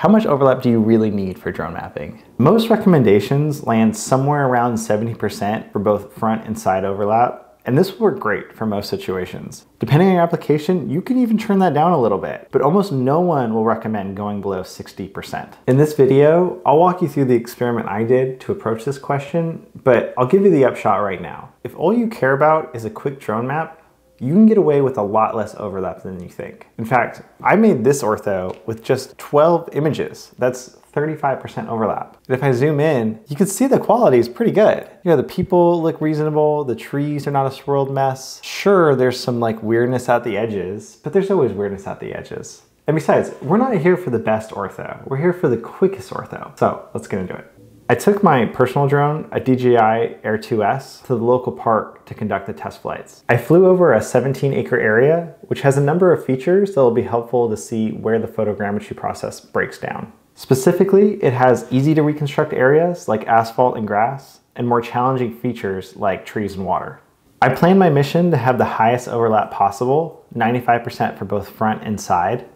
How much overlap do you really need for drone mapping? Most recommendations land somewhere around 70% for both front and side overlap, and this will work great for most situations. Depending on your application, you can even turn that down a little bit, but almost no one will recommend going below 60%. In this video, I'll walk you through the experiment I did to approach this question, but I'll give you the upshot right now. If all you care about is a quick drone map, you can get away with a lot less overlap than you think. In fact, I made this ortho with just 12 images. That's 35% overlap. And if I zoom in, you can see the quality is pretty good. You know, the people look reasonable, the trees are not a swirled mess. Sure, there's some like weirdness at the edges, but there's always weirdness at the edges. And besides, we're not here for the best ortho. We're here for the quickest ortho. So let's get into it. I took my personal drone, a DJI Air 2S, to the local park to conduct the test flights. I flew over a 17 acre area, which has a number of features that will be helpful to see where the photogrammetry process breaks down. Specifically, it has easy to reconstruct areas like asphalt and grass, and more challenging features like trees and water. I planned my mission to have the highest overlap possible, 95% for both front and side,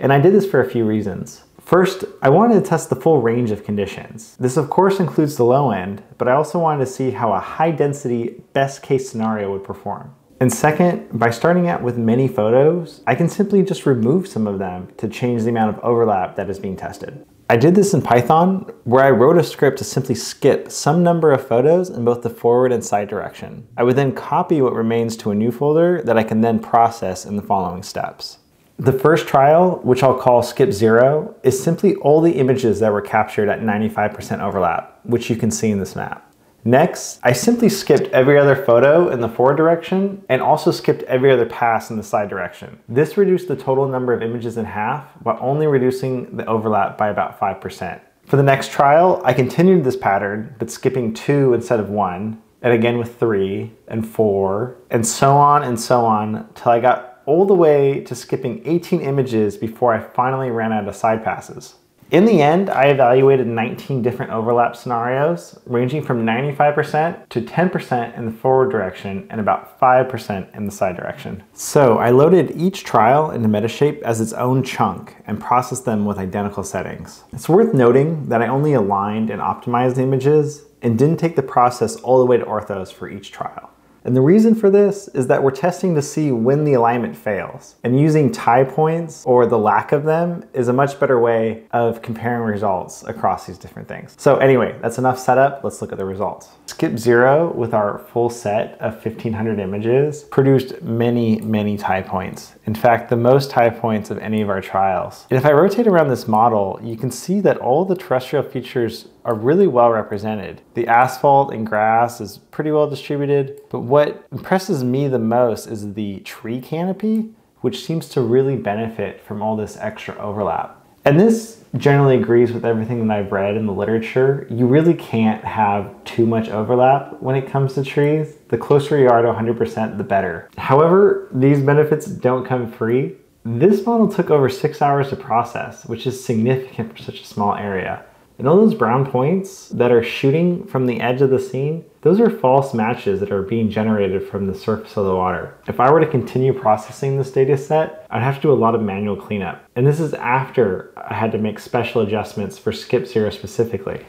and I did this for a few reasons. First, I wanted to test the full range of conditions. This of course includes the low end, but I also wanted to see how a high density best case scenario would perform. And second, by starting out with many photos, I can simply just remove some of them to change the amount of overlap that is being tested. I did this in Python where I wrote a script to simply skip some number of photos in both the forward and side direction. I would then copy what remains to a new folder that I can then process in the following steps. The first trial, which I'll call skip zero, is simply all the images that were captured at 95% overlap, which you can see in this map. Next, I simply skipped every other photo in the forward direction and also skipped every other pass in the side direction. This reduced the total number of images in half while only reducing the overlap by about 5%. For the next trial, I continued this pattern, but skipping two instead of one, and again with three and four, and so on and so on till I got all the way to skipping 18 images before I finally ran out of side passes. In the end, I evaluated 19 different overlap scenarios, ranging from 95% to 10% in the forward direction and about 5% in the side direction. So I loaded each trial into Metashape as its own chunk and processed them with identical settings. It's worth noting that I only aligned and optimized the images and didn't take the process all the way to orthos for each trial. And the reason for this is that we're testing to see when the alignment fails. And using tie points or the lack of them is a much better way of comparing results across these different things. So anyway, that's enough setup. Let's look at the results. Skip Zero with our full set of 1500 images produced many, many tie points. In fact, the most tie points of any of our trials. And if I rotate around this model, you can see that all the terrestrial features are really well represented. The asphalt and grass is pretty well distributed, but what impresses me the most is the tree canopy, which seems to really benefit from all this extra overlap. And this generally agrees with everything that I've read in the literature. You really can't have too much overlap when it comes to trees. The closer you are to 100%, the better. However, these benefits don't come free. This model took over six hours to process, which is significant for such a small area. And all those brown points that are shooting from the edge of the scene, those are false matches that are being generated from the surface of the water. If I were to continue processing this data set, I'd have to do a lot of manual cleanup. And this is after I had to make special adjustments for Skip Zero specifically.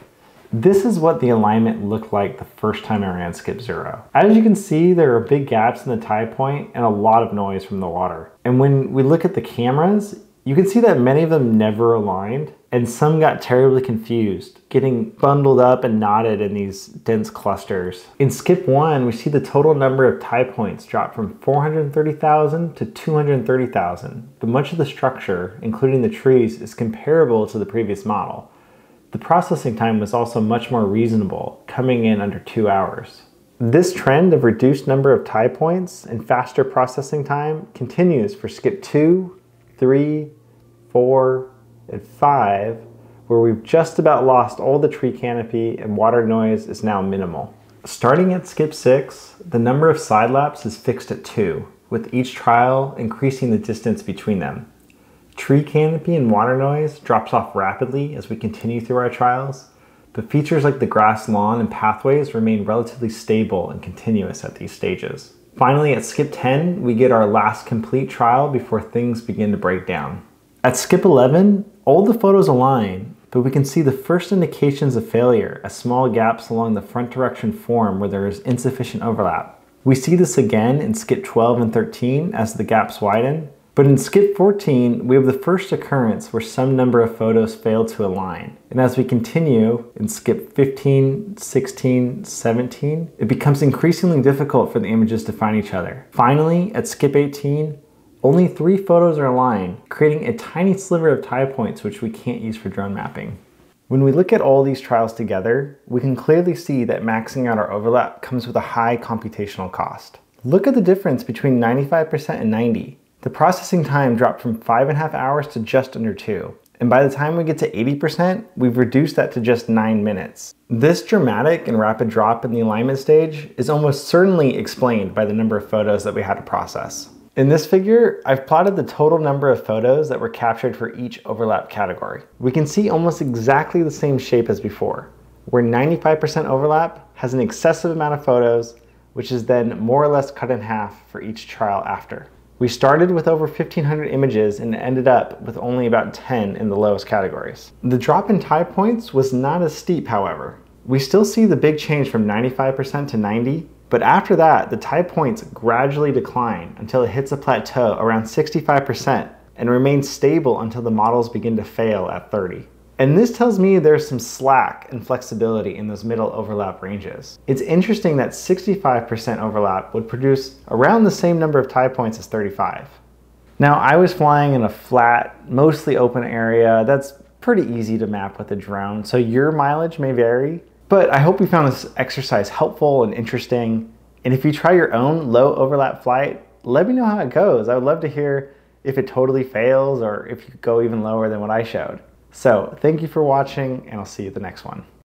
This is what the alignment looked like the first time I ran Skip Zero. As you can see, there are big gaps in the tie point and a lot of noise from the water. And when we look at the cameras, you can see that many of them never aligned and some got terribly confused, getting bundled up and knotted in these dense clusters. In skip one, we see the total number of tie points drop from 430,000 to 230,000, but much of the structure, including the trees, is comparable to the previous model. The processing time was also much more reasonable, coming in under two hours. This trend of reduced number of tie points and faster processing time continues for skip 2, 3, 4, and 5, where we've just about lost all the tree canopy and water noise is now minimal. Starting at skip 6, the number of side laps is fixed at 2, with each trial increasing the distance between them. Tree canopy and water noise drops off rapidly as we continue through our trials, but features like the grass lawn and pathways remain relatively stable and continuous at these stages. Finally, at skip 10, we get our last complete trial before things begin to break down. At skip 11, All the photos align, but we can see the first indications of failure as small gaps along the front direction form where there is insufficient overlap. We see this again in skip 12 and 13 as the gaps widen, but in skip 14, we have the first occurrence where some number of photos fail to align. And as we continue in skip 15, 16, 17, it becomes increasingly difficult for the images to find each other. Finally, at skip 18, only three photos are aligned, creating a tiny sliver of tie points which we can't use for drone mapping. When we look at all these trials together, we can clearly see that maxing out our overlap comes with a high computational cost. Look at the difference between 95% and 90. The processing time dropped from five and a half hours to just under two. And by the time we get to 80%, we've reduced that to just nine minutes. This dramatic and rapid drop in the alignment stage is almost certainly explained by the number of photos that we had to process. In this figure, I've plotted the total number of photos that were captured for each overlap category. We can see almost exactly the same shape as before, where 95% overlap has an excessive amount of photos, which is then more or less cut in half for each trial after. We started with over 1500 images and ended up with only about 10 in the lowest categories. The drop in tie points was not as steep, however. We still see the big change from 95% to 90, but after that, the tie points gradually decline until it hits a plateau around 65% and remains stable until the models begin to fail at 30. And this tells me there's some slack and flexibility in those middle overlap ranges. It's interesting that 65% overlap would produce around the same number of tie points as 35. Now I was flying in a flat, mostly open area that's pretty easy to map with a drone, so your mileage may vary. But I hope you found this exercise helpful and interesting. And if you try your own low overlap flight, let me know how it goes. I would love to hear if it totally fails or if you go even lower than what I showed. So thank you for watching and I'll see you at the next one.